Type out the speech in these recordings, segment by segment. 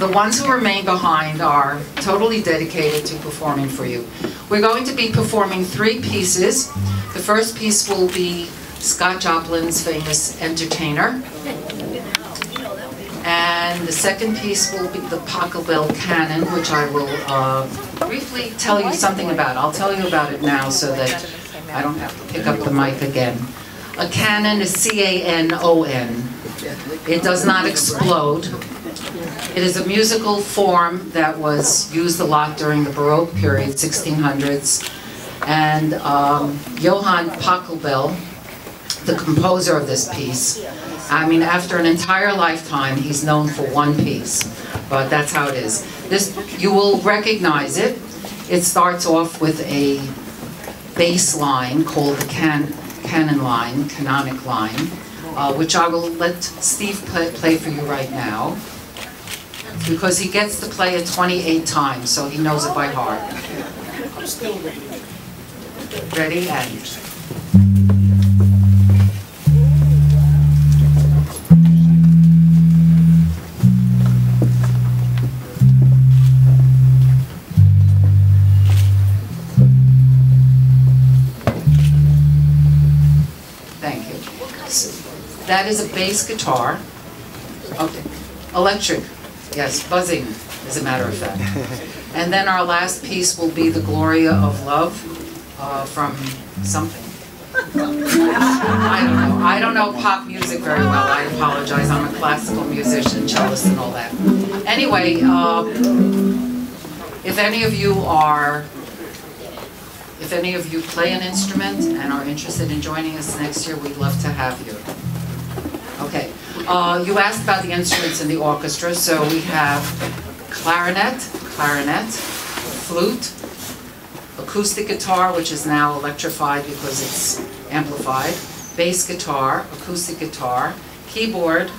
the ones who remain behind are totally dedicated to performing for you. We're going to be performing three pieces. The first piece will be Scott Joplin's famous Entertainer. And the second piece will be the Pachelbel Canon, which I will uh, briefly tell you something about. I'll tell you about it now so that I don't have to pick up the mic again. A canon is C-A-N-O-N. It does not explode. It is a musical form that was used a lot during the Baroque period, 1600s. And um, Johann Pachelbel, the composer of this piece, I mean, after an entire lifetime, he's known for one piece, but that's how it is. This, you will recognize it. It starts off with a bass line called the can, canon line, canonic line, uh, which I will let Steve play, play for you right now, because he gets to play it 28 times, so he knows it by heart. I'm still reading. Ready, and... Thank you. That is a bass guitar. Okay. Electric, yes, buzzing, as a matter of fact. And then our last piece will be the Gloria of Love uh, from something. I don't know. I don't know pop music very well. I apologize. I'm a classical musician, cellist and all that. Anyway, uh, if any of you are, if any of you play an instrument and are interested in joining us next year, we'd love to have you. Uh, You asked about the instruments in the orchestra, so we have clarinet, clarinet, flute, acoustic guitar, which is now electrified because it's amplified, bass guitar, acoustic guitar, keyboard,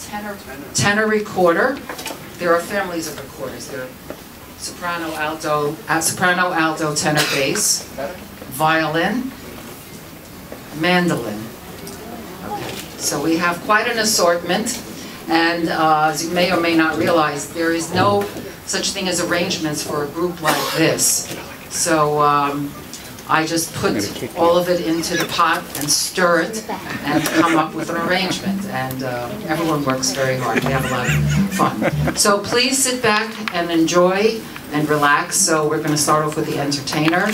tenor, tenor recorder. There are families of recorders. There are soprano, alto, uh, soprano, alto, tenor, bass, violin, mandolin. So we have quite an assortment, and uh, as you may or may not realize, there is no such thing as arrangements for a group like this. So um, I just put all of it into the pot and stir it and come up with an arrangement. And uh, everyone works very hard. We have a lot of fun. So please sit back and enjoy and relax. So we're going to start off with the entertainer,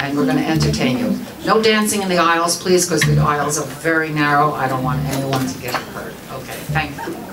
and we're going to entertain you. No dancing in the aisles, please, because the aisles are very narrow. I don't want anyone to get hurt. Okay, thank you.